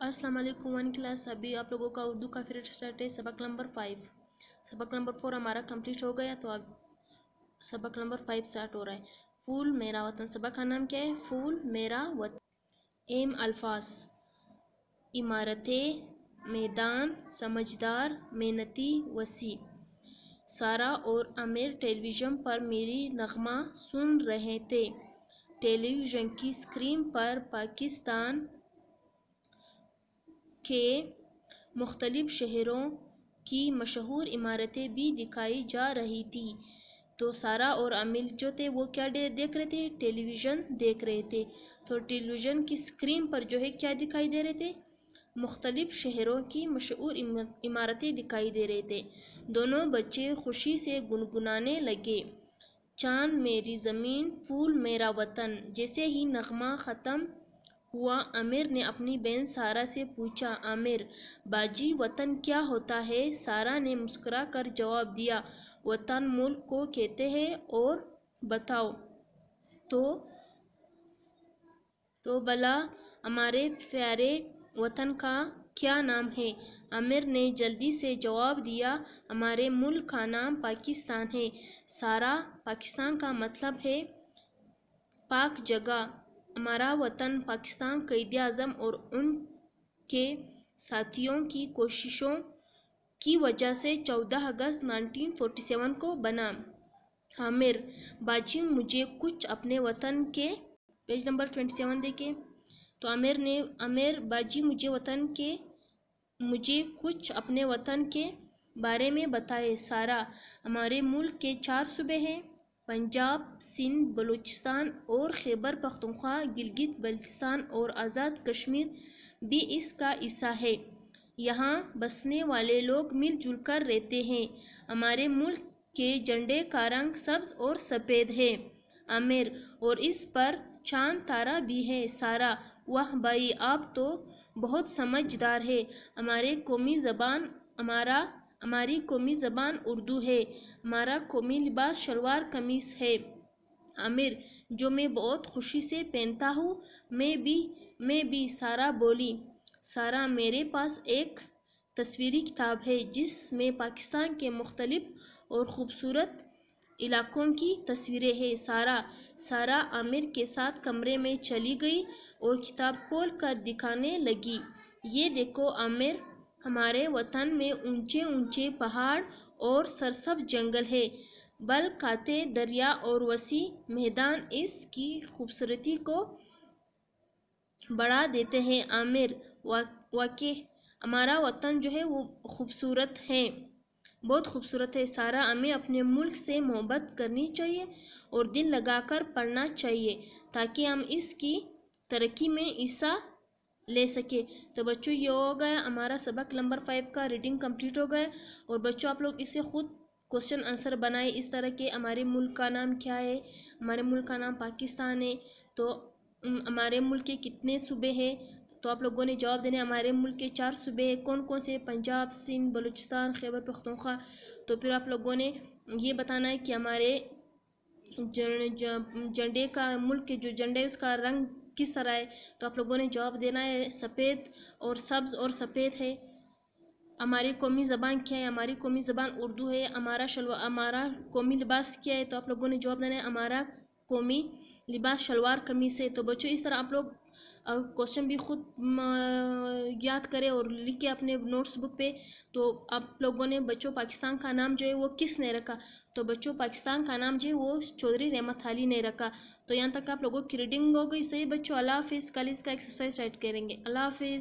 अस्सलाम वालेकुम, one class अभी आप लोगों का उर्दू का पीरियड स्टार्ट है, सबक नंबर फाइव सबक नंबर फोर हमारा कंप्लीट हो गया तो अब सबक नंबर फाइव स्टार्ट हो रहा है। फूल मेरा वतन, सबक का नाम क्या है? फूल मेरा वतन एम अल्फाज। इमारतें, मैदान, समझदार, मेहनती, वसी। सारा और आमिर टेलीविज़न पर मेरी नगमा सुन रहे थे। टेलीविज़न की स्क्रीन पर पाकिस्तान के मुख्तलिफ़ शहरों की मशहूर इमारतें भी दिखाई जा रही थी। तो सारा और अमिल जो थे, वो क्या देख रहे थे? टेलीविज़न देख रहे थे। तो टेलीविज़न की स्क्रीन पर जो है क्या दिखाई दे रहे थे? मुख्तलिफ़ शहरों की मशहूर इमारतें दिखाई दे रहे थे। दोनों बच्चे खुशी से गुनगुनाने लगे। चाँद मेरी ज़मीन, फूल मेरा वतन, जैसे ही नगमा ख़त्म हुआ। आमिर ने अपनी बहन सारा से पूछा, आमिर, बाजी, वतन क्या होता है? सारा ने मुस्कुरा कर जवाब दिया, वतन मुल्क को कहते हैं और बताओ। तो तो भला हमारे प्यारे वतन का क्या नाम है? आमिर ने जल्दी से जवाब दिया, हमारे मुल्क का नाम पाकिस्तान है। सारा पाकिस्तान का मतलब है पाक जगह। हमारा वतन पाकिस्तान, कैद अज़म और उनके साथियों की कोशिशों की वजह से 14 अगस्त 1947 को बना। आमिर बाजी, मुझे कुछ अपने वतन के पेज नंबर 27 देखे। तो आमिर ने, आमिर, बाजी, मुझे वतन के, मुझे कुछ अपने वतन के बारे में बताए। सारा, हमारे मुल्क के चार सूबे हैं। पंजाब, सिंध, बलूचिस्तान और खैबर, पख्तूनख्वा, गिलगित, बल्तिस्तान और आज़ाद कश्मीर भी इसका हिस्सा है। यहाँ बसने वाले लोग मिलजुल कर रहते हैं। हमारे मुल्क के झंडे का रंग सब्ज और सफ़ेद है। आमिर, और इस पर चाँद तारा भी है। सारा, वाह भाई, आप तो बहुत समझदार है। हमारे कौमी ज़बान, हमारा हमारी कौमी ज़बान उर्दू है। हमारा कौमी लिबास, शलवार, कमीज़ है। आमिर, जो मैं बहुत खुशी से पहनता हूँ, मैं भी मैं भी, सारा बोली। सारा मेरे पास एक तस्वीरी किताब है जिसमें पाकिस्तान के मुख्तलिफ़ और ख़ूबसूरत इलाकों की तस्वीरें हैं। सारा सारा आमिर के साथ कमरे में चली गई और किताब खोल कर दिखाने लगी। ये देखो आमिर हमारे वतन में ऊँचे ऊँचे पहाड़ और सरसब जंगल है। बल खाते, दरिया और वसी मैदान इसकी खूबसूरती को बढ़ा देते हैं। आमिर, वाक़ हमारा वतन जो है वो खूबसूरत है। बहुत खूबसूरत है। सारा हमें अपने मुल्क से मोहब्बत करनी चाहिए और दिल लगाकर पढ़ना चाहिए ताकि हम इसकी तरक्की में हिस्सा ले सके। तो बच्चों, ये हो गया हमारा सबक नंबर फाइव का रीडिंग कंप्लीट हो गया। और बच्चों, आप लोग इसे खुद क्वेश्चन आंसर बनाए। इस तरह के हमारे मुल्क का नाम क्या है? हमारे मुल्क का नाम पाकिस्तान है। तो हमारे मुल्क के कितने सूबे हैं? तो आप लोगों ने जवाब देने हमारे मुल्क के चार सूबे हैं। कौन कौन से? पंजाब, सिंध, बलूचिस्तान, खैबर, पख्तूनख्वा। तो फिर आप लोगों ने ये बताना है कि हमारे झंडे का मुल्क के जो झंडे, उसका रंग किस तरह है? तो आप लोगों ने जवाब देना है, सफ़ेद और सब्ज़ और सफ़ेद है। हमारी कौमी ज़बान क्या है? हमारी कौमी ज़बान उर्दू है। हमारा शलवा, हमारा कौमी लिबास क्या है? तो आप लोगों ने जवाब देना है, हमारा कौमी लिबास, शलवार कमीज है। तो बच्चों, इस तरह आप लोग क्वेश्चन भी खुद याद करें और लिख के अपने नोट्स बुक पे तो आप लोगों ने बच्चों पाकिस्तान का नाम जो है वो किसने रखा? तो बच्चों पाकिस्तान का नाम जो है वो चौधरी रहमत अली ने रखा। तो यहाँ तक आप लोगों की रीडिंग हो गई। सही बच्चों, अल्लाह हाफिज़। कल इसका एक्सरसाइज स्टार्ट करेंगे। अल्लाह हाफिज़।